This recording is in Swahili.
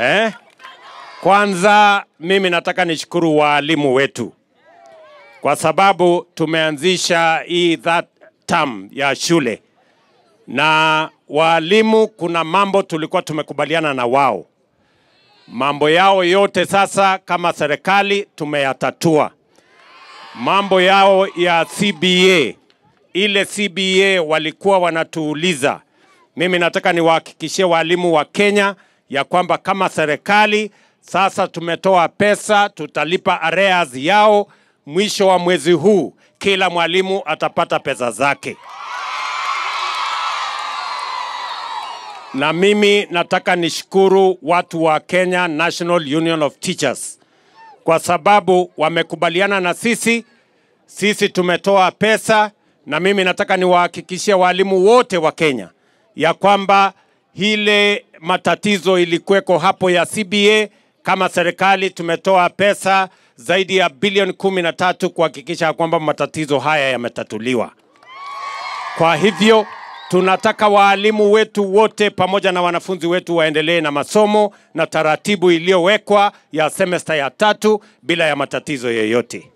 eh? Kwanza mimi nataka nishukuru waalimu wetu kwa sababu tumeanzisha hii that term ya shule na waalimu, kuna mambo tulikuwa tumekubaliana na wao, mambo yao yote sasa kama serikali tumeyatatua. Mambo yao ya CBA, ile CBA walikuwa wanatuuliza, mimi nataka niwahakikishie waalimu wa Kenya ya kwamba kama serikali sasa tumetoa pesa, tutalipa areas yao mwisho wa mwezi huu, kila mwalimu atapata pesa zake. Na mimi nataka nishukuru watu wa Kenya National Union of Teachers kwa sababu wamekubaliana na sisi. Sisi tumetoa pesa, na mimi nataka niwahakikishie walimu wote wa Kenya ya kwamba ile matatizo ilikuweko hapo ya CBA, kama serikali tumetoa pesa zaidi ya bilioni kumi na tatu kuhakikisha kwamba matatizo haya yametatuliwa. Kwa hivyo tunataka waalimu wetu wote pamoja na wanafunzi wetu waendelee na masomo na taratibu iliyowekwa ya semesta ya tatu bila ya matatizo yoyote.